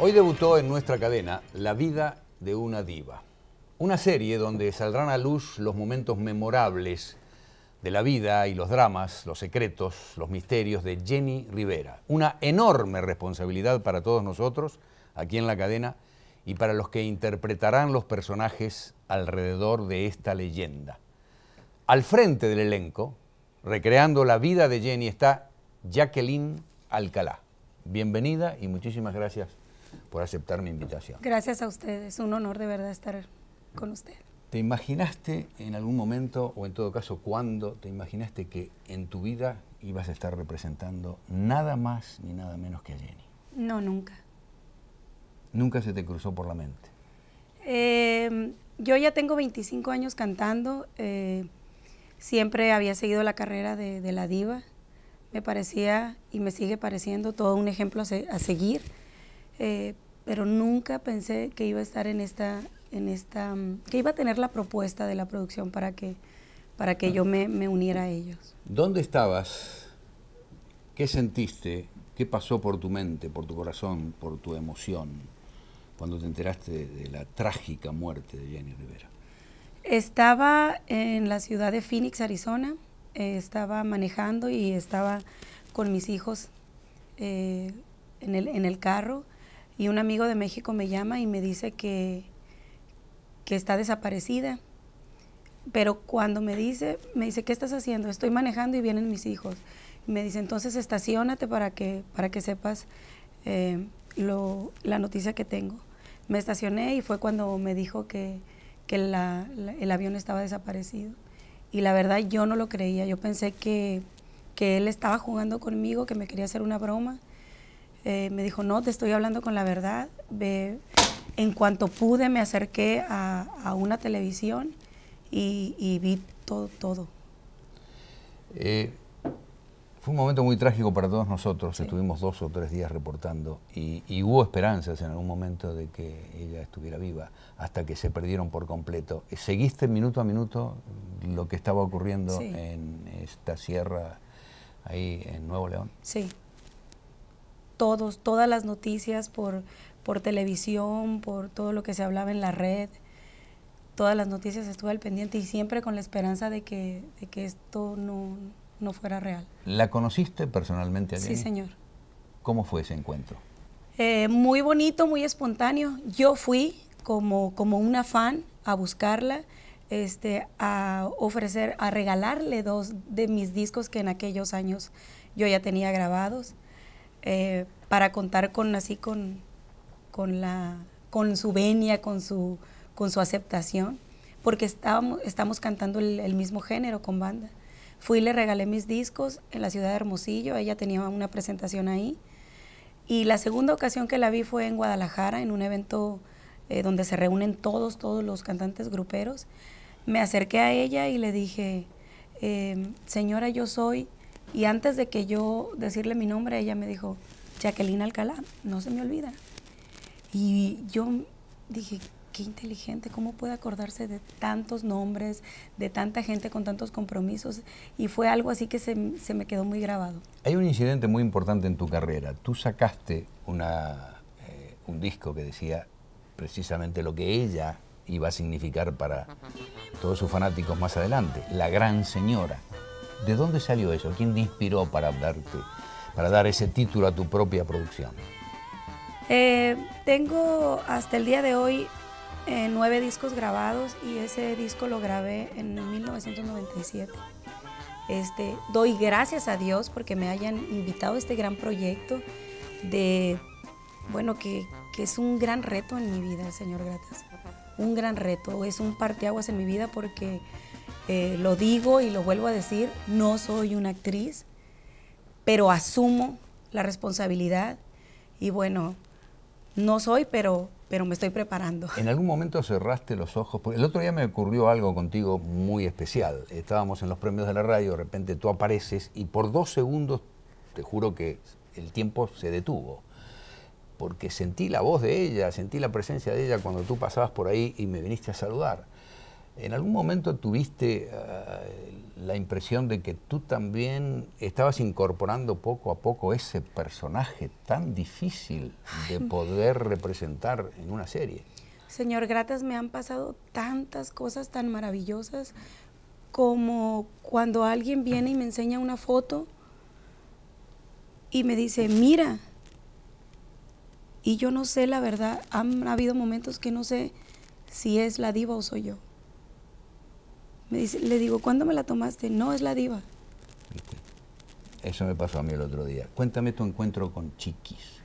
Hoy debutó en nuestra cadena La vida de una diva, una serie donde saldrán a luz los momentos memorables de la vida y los dramas, los secretos, los misterios de Jenny Rivera. Una enorme responsabilidad para todos nosotros aquí en la cadena y para los que interpretarán los personajes alrededor de esta leyenda. Al frente del elenco, recreando la vida de Jenny, está Jacqueline Alcalá. Bienvenida y muchísimas gracias por aceptar mi invitación. Gracias a ustedes, es un honor de verdad estar con usted. ¿Te imaginaste en algún momento, o en todo caso, cuándo te imaginaste que en tu vida ibas a estar representando nada más ni nada menos que a Jenny? No, nunca. ¿Nunca se te cruzó por la mente? Eh, yo ya tengo 25 años cantando, eh, siempre había seguido la carrera de, la diva, me parecía y me sigue pareciendo todo un ejemplo a, seguir, eh, pero nunca pensé que iba a estar en esta, en esta, mm, que iba a tener la propuesta de la producción para que, para que yo me, me uniera a ellos. ¿Dónde estabas? ¿Qué sentiste? ¿Qué pasó por tu mente, por tu corazón, por tu emoción cuando te enteraste de la trágica muerte de Jenny Rivera? Estaba en la ciudad de Phoenix, Arizona. Eh, estaba manejando y estaba con mis hijos eh, en, el, en el carro y un amigo de México me llama y me dice que, que está desaparecida. Pero cuando me dice, me dice, ¿qué estás haciendo? Estoy manejando y vienen mis hijos. me dice, entonces estacionate para que, para que sepas eh, lo, la noticia que tengo. Me estacioné y fue cuando me dijo que, que el avión estaba desaparecido. Y la verdad yo no lo creía. Yo pensé que, que él estaba jugando conmigo, que me quería hacer una broma. Eh, me dijo, no, te estoy hablando con la verdad. Ve, en cuanto pude me acerqué a, una televisión y, vi todo. todo. Eh, fue un momento muy trágico para todos nosotros. Estuvimos dos o tres días reportando y, hubo esperanzas en algún momento de que ella estuviera viva hasta que se perdieron por completo. ¿Seguiste minuto a minuto lo que estaba ocurriendo en esta sierra ahí en Nuevo León? Sí. Todos, todas las noticias por, por televisión, por todo lo que se hablaba en la red, todas las noticias estuve al pendiente y siempre con la esperanza de que, que esto no, no, fuera real. ¿La conociste personalmente a Sí, señor. ¿Cómo fue ese encuentro? Eh, muy bonito, muy espontáneo. Yo fui como, como una fan a buscarla, este, a ofrecer, a regalarle dos de mis discos que en aquellos años yo ya tenía grabados, eh, para contar con así con, con, la, con su venia, con su, con su aceptación, porque estábamos, estamos cantando el, mismo género con banda. Fui y le regalé mis discos en la ciudad de Hermosillo, ella tenía una presentación ahí. Y la segunda ocasión que la vi fue en Guadalajara, en un evento eh, donde se reúnen todos, todos los cantantes gruperos. Me acerqué a ella y le dije, em, señora, yo soy, y antes de que yo decirle mi nombre, ella me dijo, Jacqueline Alcalá, no se me olvida. Y yo dije, qué inteligente, cómo puede acordarse de tantos nombres, de tanta gente con tantos compromisos. Y fue algo así que se, me quedó muy grabado. Hay un incidente muy importante en tu carrera. Tú sacaste una, eh, un disco que decía precisamente lo que ella iba a significar para todos sus fanáticos más adelante, la gran señora. ¿De dónde salió eso? ¿Quién te inspiró para darte, para dar ese título a tu propia producción? Eh, tengo hasta el día de hoy eh, nueve discos grabados y ese disco lo grabé en 1997. Este, doy gracias a Dios porque me hayan invitado a este gran proyecto de, bueno, que, que es un gran reto en mi vida, señor Gratas. Un gran reto, es un parteaguas en mi vida porque eh, lo digo y lo vuelvo a decir, no soy una actriz, pero asumo la responsabilidad y bueno, no soy, pero, pero me estoy preparando. ¿En algún momento cerraste los ojos? Porque el otro día me ocurrió algo contigo muy especial. Estábamos en los premios de la radio, de repente tú apareces y por dos segundos, te juro que el tiempo se detuvo. Porque sentí la voz de ella, sentí la presencia de ella cuando tú pasabas por ahí y me viniste a saludar. ¿En algún momento tuviste eh, la impresión de que tú también estabas incorporando poco a poco ese personaje tan difícil de poder representar en una serie? Señor Gratas, me han pasado tantas cosas tan maravillosas como cuando alguien viene y me enseña una foto y me dice, mira, y yo no sé la verdad, han habido momentos que no sé si es la diva o soy yo. Me dice, le digo, ¿cuándo me la tomaste? No, es la diva. Eso me pasó a mí el otro día. Cuéntame tu encuentro con Chiquis.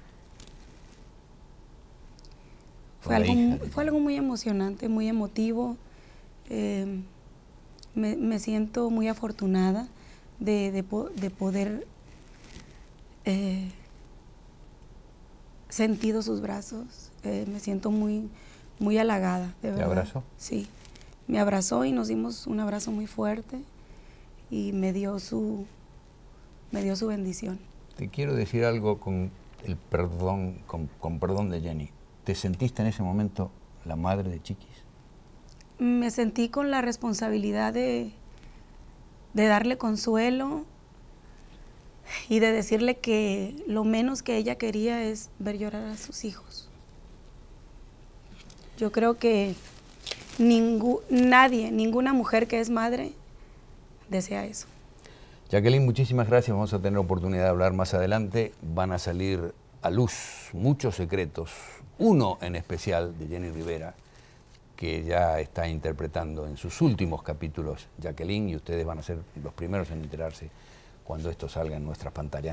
Fue algo, fue algo, muy emocionante, muy emotivo. Eh, me, siento muy afortunada de, poder eh, sentido sus brazos. Eh, me siento muy, muy halagada, de verdad. ¿Te abrazó? Sí. Me abrazó y nos dimos un abrazo muy fuerte y me dio su, me dio su bendición. Te quiero decir algo con el perdón, con perdón de Jenny. ¿Te sentiste en ese momento la madre de Chiquis? Me sentí con la responsabilidad de, de darle consuelo y de decirle que lo menos que ella quería es ver llorar a sus hijos. Yo creo que nadie, ninguna mujer que es madre desea eso. Jacqueline, muchísimas gracias. Vamos a tener oportunidad de hablar más adelante. Van a salir a luz muchos secretos uno en especial de Jenny Rivera, que ya está interpretando en sus últimos capítulos Jacqueline, y ustedes van a ser los primeros en enterarse cuando esto salga en nuestras pantallas.